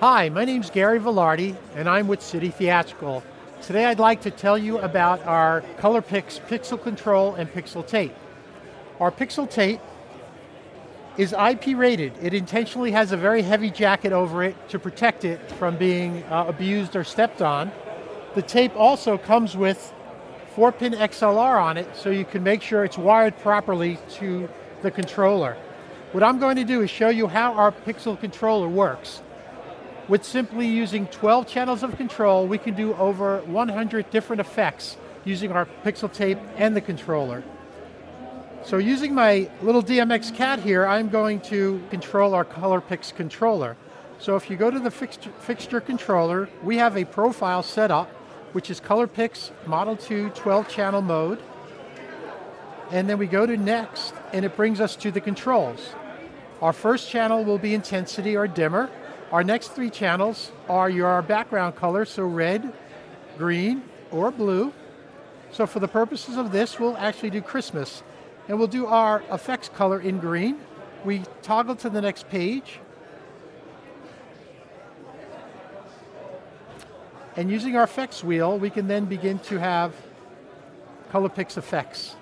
Hi, my name is Gary Vilardi, and I'm with City Theatrical. Today I'd like to tell you about our QolorPix Pixel Control and Pixel Tape. Our Pixel Tape is IP rated. It intentionally has a very heavy jacket over it to protect it from being uh, abused or stepped on. The tape also comes with 4-pin XLR on it so you can make sure it's wired properly to the controller. What I'm going to do is show you how our Pixel controller works. With simply using 12 channels of control, we can do over 100 different effects using our Pixel tape and the controller. So using my little DMX cat here, I'm going to control our QolorPix controller. So if you go to the fixture, controller, we have a profile set up, which is QolorPix Model 2 12 channel mode. And then we go to next, and it brings us to the controls. Our first channel will be intensity or dimmer. Our next three channels are your background color, so red, green, or blue. So for the purposes of this, we'll actually do Christmas. And we'll do our effects color in green. We toggle to the next page. And using our effects wheel, we can then begin to have QolorPix effects.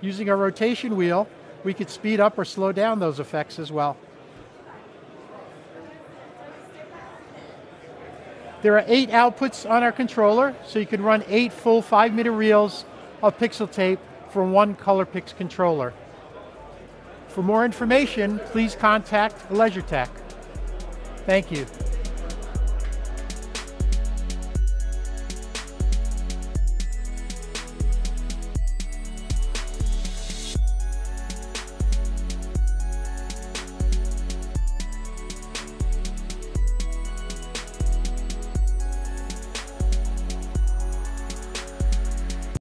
Using our rotation wheel, we could speed up or slow down those effects as well. There are eight outputs on our controller, so you can run eight full five meter reels of pixel tape from one QolorPix controller. For more information, please contact Leisuretec. Thank you.